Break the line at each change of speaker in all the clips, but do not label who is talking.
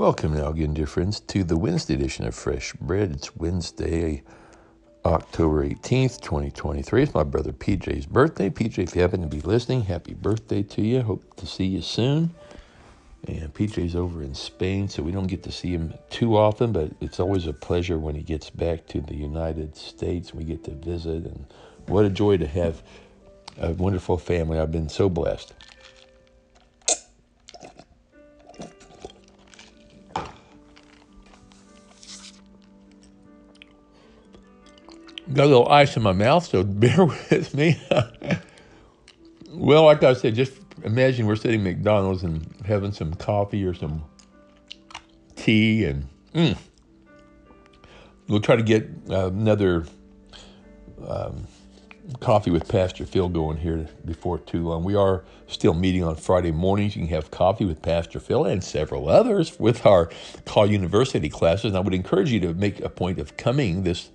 Welcome now again, dear friends, to the Wednesday edition of Fresh Bread. It's Wednesday, October 18th, 2023. It's my brother PJ's birthday. PJ, if you happen to be listening, happy birthday to you. Hope to see you soon. And PJ's over in Spain, so we don't get to see him too often, but it's always a pleasure when he gets back to the United States. We get to visit, and what a joy to have a wonderful family. I've been so blessed. Got a little ice in my mouth, so bear with me. well, like I said, just imagine we're sitting at McDonald's and having some coffee or some tea, and mm, we'll try to get uh, another um, coffee with Pastor Phil going here before too long. We are still meeting on Friday mornings. You can have coffee with Pastor Phil and several others with our Call University classes. And I would encourage you to make a point of coming this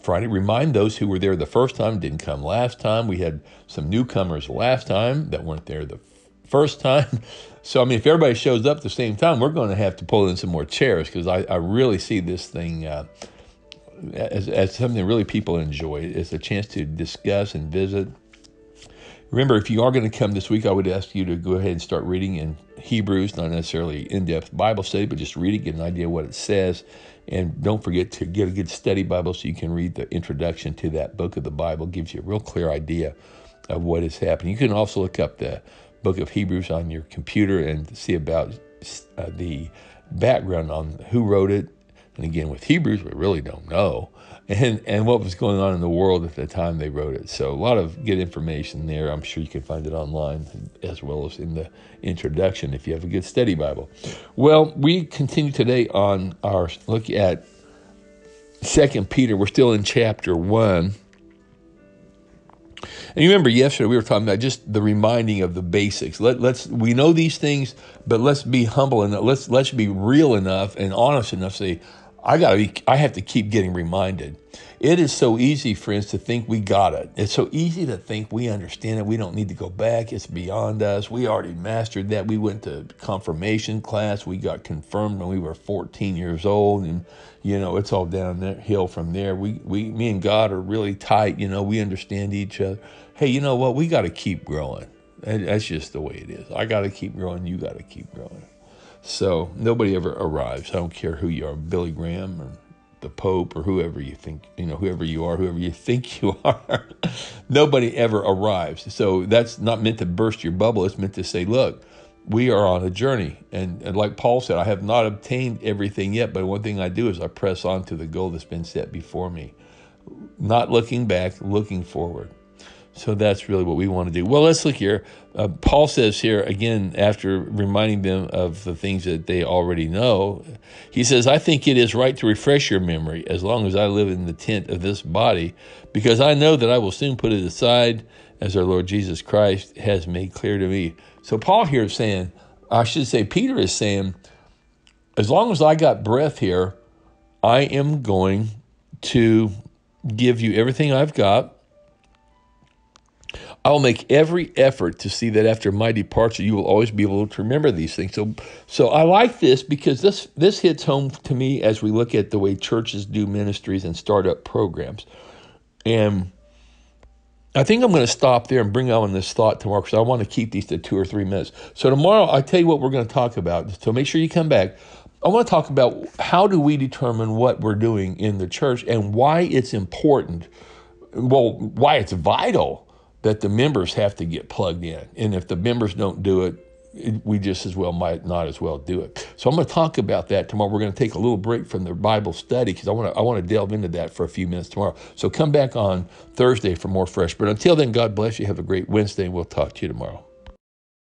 Friday. Remind those who were there the first time, didn't come last time. We had some newcomers last time that weren't there the first time. So, I mean, if everybody shows up at the same time, we're going to have to pull in some more chairs because I, I, really see this thing uh, as, as something really people enjoy. It's a chance to discuss and visit. Remember, if you are going to come this week, I would ask you to go ahead and start reading in Hebrews, not necessarily in depth Bible study, but just read it, get an idea what it says. And don't forget to get a good study Bible so you can read the introduction to that book of the Bible. It gives you a real clear idea of what is happening. You can also look up the book of Hebrews on your computer and see about uh, the background on who wrote it. And again, with Hebrews, we really don't know. And, and what was going on in the world at the time they wrote it. So, a lot of good information there. I'm sure you can find it online as well as in the introduction if you have a good study Bible. Well, we continue today on our look at Second Peter. We're still in chapter 1. And you remember yesterday we were talking about just the reminding of the basics. Let, let's we know these things, but let's be humble and let's let's be real enough and honest enough to say, I got to I have to keep getting reminded. It is so easy, friends, to think we got it. It's so easy to think we understand it. We don't need to go back. It's beyond us. We already mastered that. We went to confirmation class. We got confirmed when we were 14 years old, and you know it's all downhill from there. We, we, me and God are really tight. You know, we understand each other. Hey, you know what? We got to keep growing. That's just the way it is. I got to keep growing. You got to keep growing. So nobody ever arrives. I don't care who you are, Billy Graham or the Pope or whoever you think, you know, whoever you are, whoever you think you are. Nobody ever arrives. So that's not meant to burst your bubble. It's meant to say, look, we are on a journey. And, and like Paul said, I have not obtained everything yet, but one thing I do is I press on to the goal that's been set before me. Not looking back, looking forward. So that's really what we want to do. Well, let's look here. Uh, Paul says here, again, after reminding them of the things that they already know, he says, I think it is right to refresh your memory as long as I live in the tent of this body, because I know that I will soon put it aside as our Lord Jesus Christ has made clear to me. So Paul here is saying, I should say, Peter is saying, as long as I got breath here, I am going to give you everything I've got I will make every effort to see that after my departure, you will always be able to remember these things. So, so I like this because this this hits home to me as we look at the way churches do ministries and start up programs. And I think I'm going to stop there and bring on this thought tomorrow because I want to keep these to two or three minutes. So tomorrow, I tell you what we're going to talk about. So make sure you come back. I want to talk about how do we determine what we're doing in the church and why it's important. Well, why it's vital that the members have to get plugged in. And if the members don't do it, we just as well might not as well do it. So I'm going to talk about that tomorrow. We're going to take a little break from the Bible study because I want to I want to delve into that for a few minutes tomorrow. So come back on Thursday for more fresh. But until then, God bless you. Have a great Wednesday, and we'll talk to you tomorrow.